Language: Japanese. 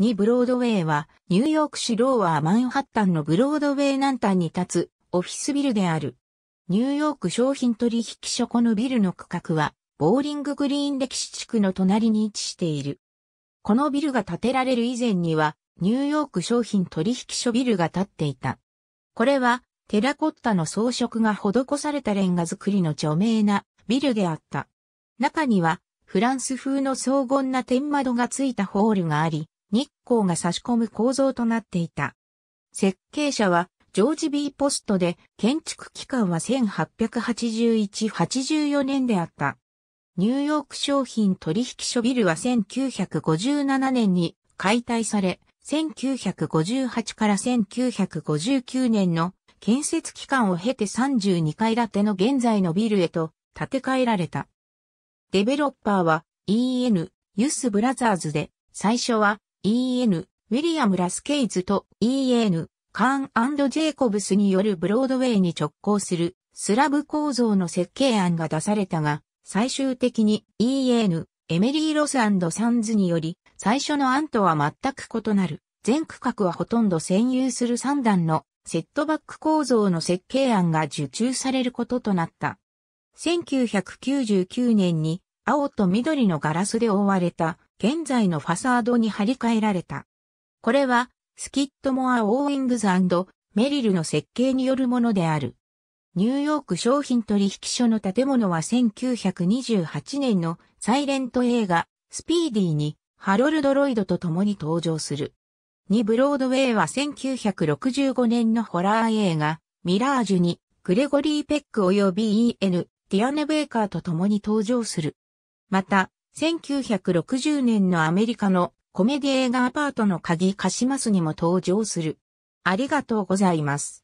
2ブロードウェイはニューヨーク市ローワーマンハッタンのブロードウェイ南端に立つオフィスビルである。ニューヨーク商品取引所このビルの区画はボーリンググリーン歴史地区の隣に位置している。このビルが建てられる以前にはニューヨーク商品取引所ビルが建っていた。これはテラコッタの装飾が施されたレンガ造りの著名なビルであった。中にはフランス風の荘厳な天窓がついたホールがあり、日光が差し込む構造となっていた。設計者はジョージ・ビー・ポストで建築期間は1881-84年であった。ニューヨーク商品取引所ビルは1957年に解体され、1958から1959年の建設期間を経て32階建ての現在のビルへと建て替えられた。デベロッパーは EN、ユスブラザーズで、最初は EN、ウィリアム・ラスケイズと EN、カーンジェイコブスによるブロードウェイに直行するスラブ構造の設計案が出されたが、最終的に EN、エメリー・ロスサンズにより、最初の案とは全く異なる、全区画はほとんど占有する3段のセットバック構造の設計案が受注されることとなった。1999年に青と緑のガラスで覆われた現在のファサードに張り替えられた。これは、スキットモア・オーイングズメリルの設計によるものである。ニューヨーク商品取引所の建物は1928年のサイレント映画、スピーディーにハロルド・ロイドと共に登場する。ニブロードウェイは1965年のホラー映画、ミラージュにグレゴリー・ペック及び E.N. ディアネ・ベーカーと共に登場する。また、1960年のアメリカのコメディ映画アパートの鍵カシマスにも登場する。ありがとうございます。